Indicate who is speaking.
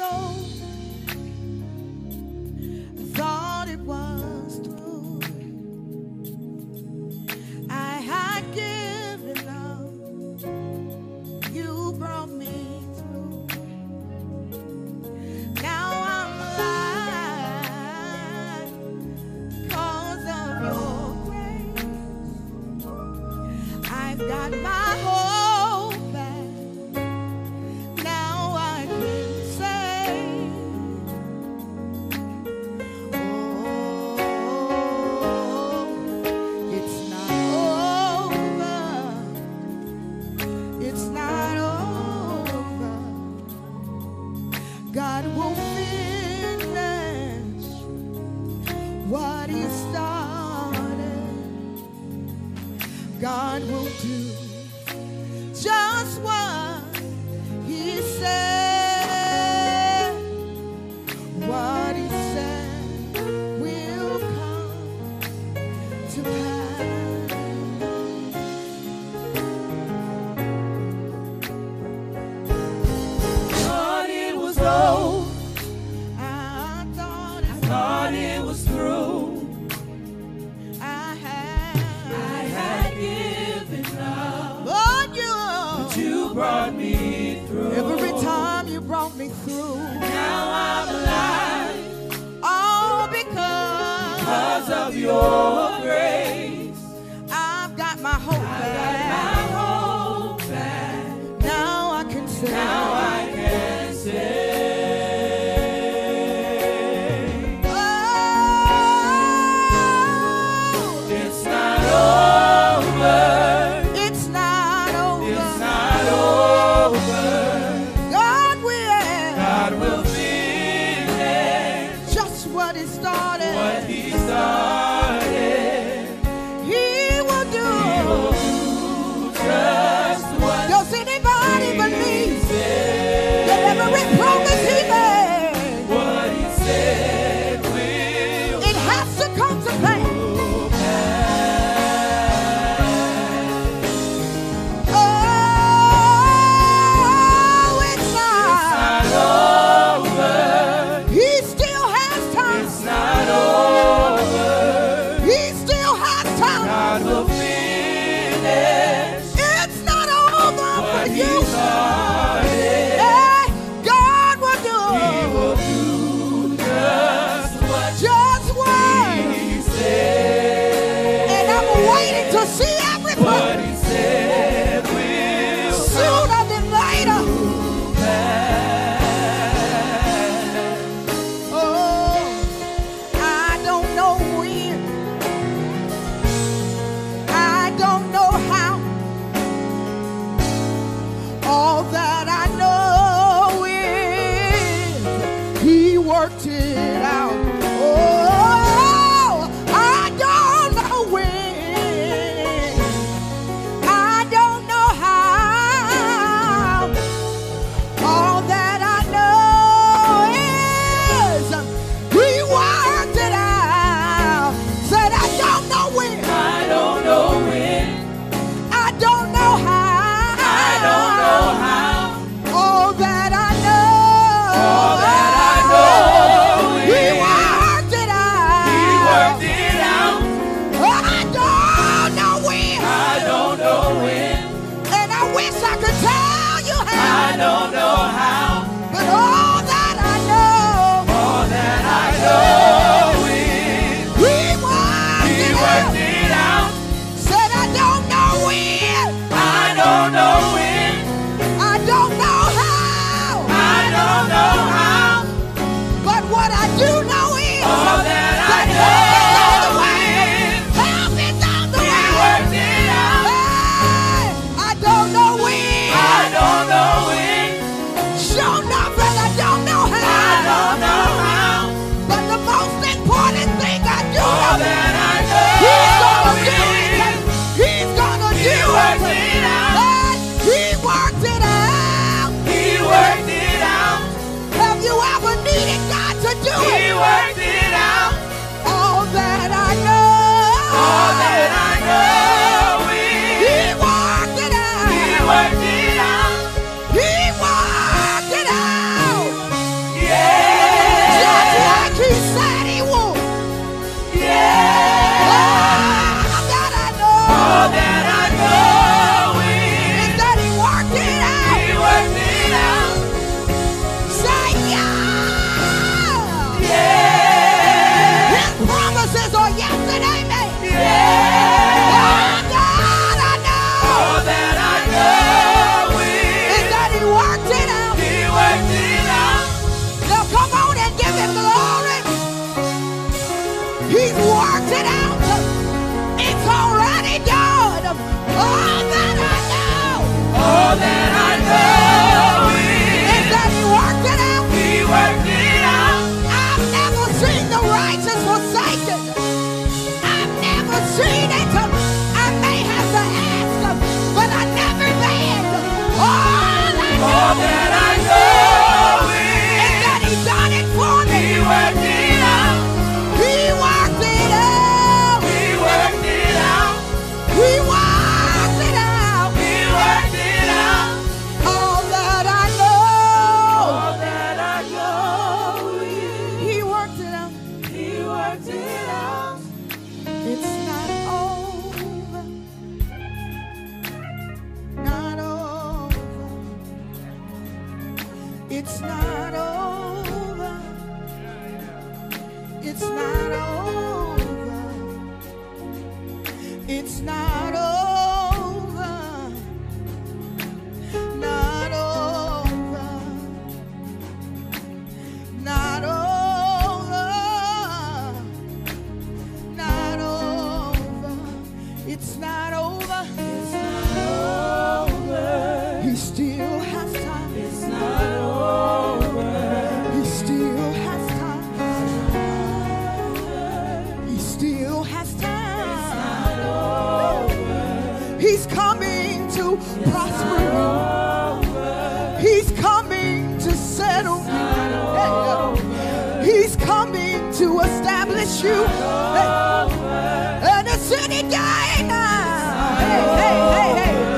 Speaker 1: soul.
Speaker 2: God will
Speaker 1: finish
Speaker 2: what He started.
Speaker 1: God will
Speaker 2: do. Oh. to see everybody. All that I know. All that It's not over. It's not over. He's still. settle. He's coming to establish you. And a city dying. Hey, hey, hey, hey.